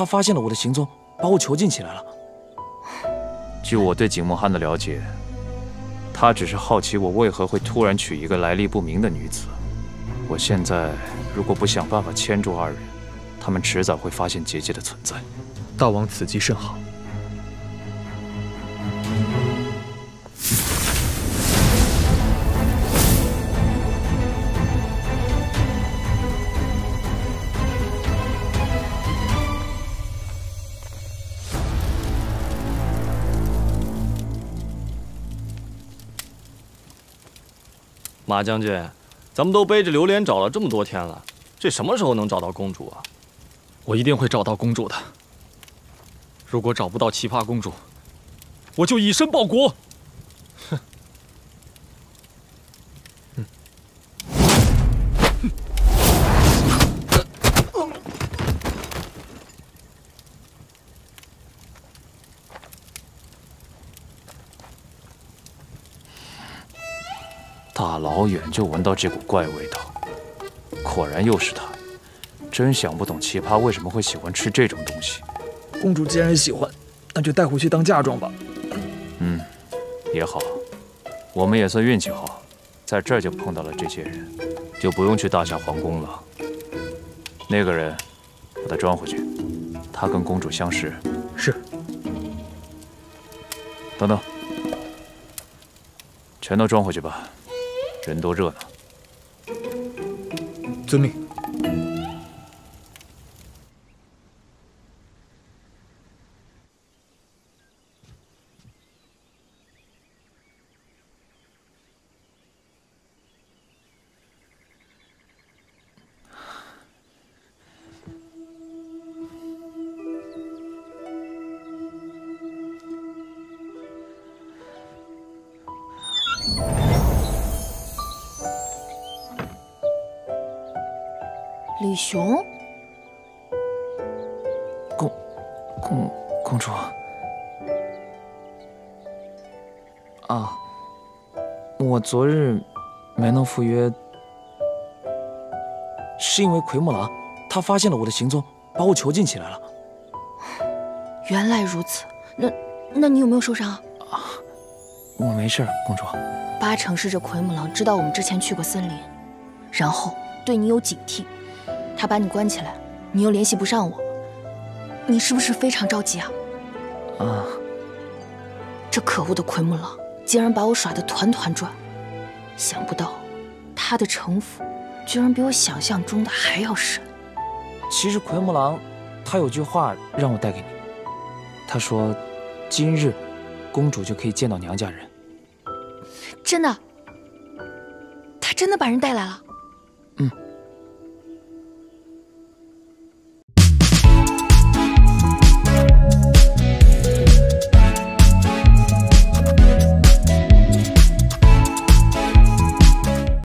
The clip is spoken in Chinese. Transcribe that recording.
他发现了我的行踪，把我囚禁起来了。据我对景梦涵的了解，他只是好奇我为何会突然娶一个来历不明的女子。我现在如果不想办法牵住二人，他们迟早会发现结界的存在。大王此计甚好。马将军，咱们都背着榴莲找了这么多天了，这什么时候能找到公主啊？我一定会找到公主的。如果找不到奇葩公主，我就以身报国。哼！大老远就闻到这股怪味道，果然又是他。真想不懂奇葩为什么会喜欢吃这种东西。公主既然喜欢，那就带回去当嫁妆吧。嗯，也好，我们也算运气好，在这儿就碰到了这些人，就不用去大夏皇宫了。那个人，把他装回去。他跟公主相识。是。等等，全都装回去吧。人多热闹。遵命。李雄，公公公主啊，我昨日没能赴约，是因为奎木狼他发现了我的行踪，把我囚禁起来了。原来如此，那那你有没有受伤？啊，我没事，公主。八成是这奎木狼知道我们之前去过森林，然后对你有警惕。他把你关起来，你又联系不上我，你是不是非常着急啊？啊！这可恶的奎木狼竟然把我耍得团团转，想不到他的城府居然比我想象中的还要深。其实奎木狼他有句话让我带给你，他说：“今日公主就可以见到娘家人。”真的？他真的把人带来了？